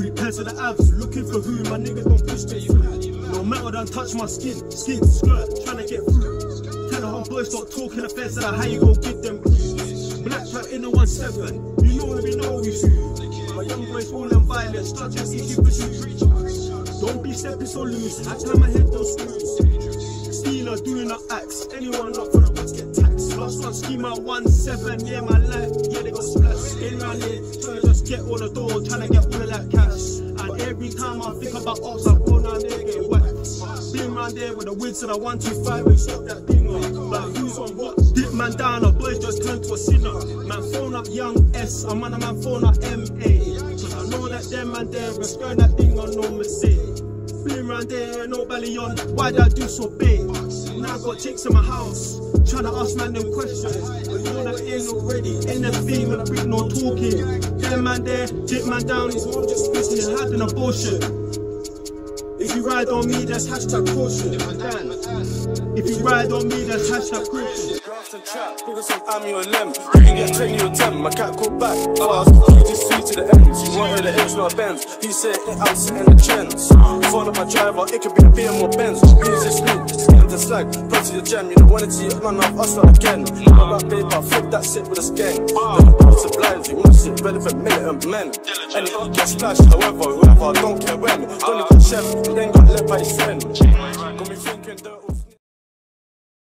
Three pairs of the abs, looking for who, my niggas don't push me through. No metal done touch my skin, skin skirt, trying to get through. Tell the whole boys stop talking affairs that how you gon' give them clues. Black trap in the 1-7, you know we know we shoot. My young boys all in violence, us if you pursue. Don't be stepping so loose, I time my head those screws. Stealer doing the acts, anyone up for the woods get taxed. Last one scheme out 1-7, yeah my life, yeah they got splash. In round here, trying to just get all the doors, trying to get all of that. And every time I think about ops, I go down there get wet. Been round there with the wids and the 125 and stop that thing on. Like who's on what? Dip man down, a boy just turned to a sinner. Man phone up young S, I'm on a man phone up MA. Cause I know that them man there, we're scaring that thing on no mistake. Been round there, no belly on. Why did I do so big? Now I got chicks in my house, trying to ask man them questions. But you know that ain't already in the thing with big no talking. Them man there, dip man down, he's all just business, had an abortion. If you ride on me, that's hashtag caution. If you ride on me, that's hashtag caution. Graft and trap, niggas some ammo and lem. You can get 20 or 10, my cat called back. You just sweet to the ends. You want her the X, not a Benz. He said it, I'm setting the trends. Up my driver, it could be a BM or Benz. Just me, just the slag. Plus your gem, you don't want it to you, none of us not again. My rap paper, flip that shit with a skank. Then I'm supplies, you want to shit relevant, militant men. Any up get splashed, however, whoever, don't care when. Don't even chef, then got left by his friend. Got me thinking dirt.